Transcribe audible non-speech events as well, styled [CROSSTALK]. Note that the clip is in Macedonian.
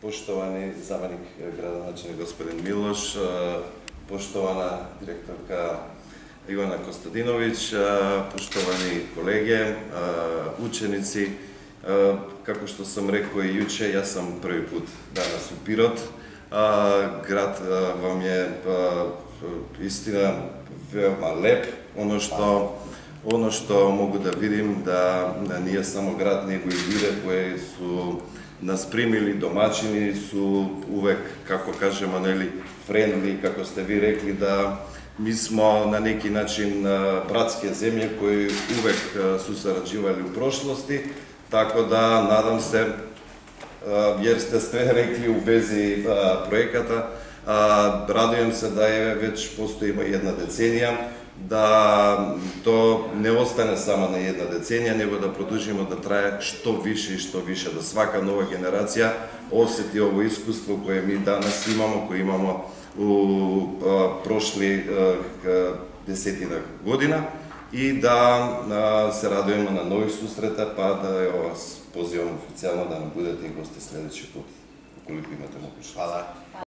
Поштовани заменик градоначелник господин Милош, поштована директорка Ивана Костадиновиќ, поштовани колеги, ученици, како што сам рекол и јуче, јас сам први пат данас у Пирот. Град вам е истина веома леп, оно што оно што могу да видим да, да ние само град, него и луѓе кои се нас примили домачини, су увек, како кажемо, нели, френдли, како сте ви рекли, да ми смо на неки начин братски земје кои увек су сараđивали у прошлости, така да надам се јер сте сте [LAUGHS] рекли у вези проеката, радујам се да е веќе постои една деценија, да то не остане само на една деценија, него да продолжиме да трае што више и што више, да свака нова генерација осети ово искуство кое ми данас имамо, кое имамо у прошли десетина година и да се радуваме на нови сусрета, па да ја вас позивам официјално да не будете и гости следеќи пат, уколику имате можност. Хвала.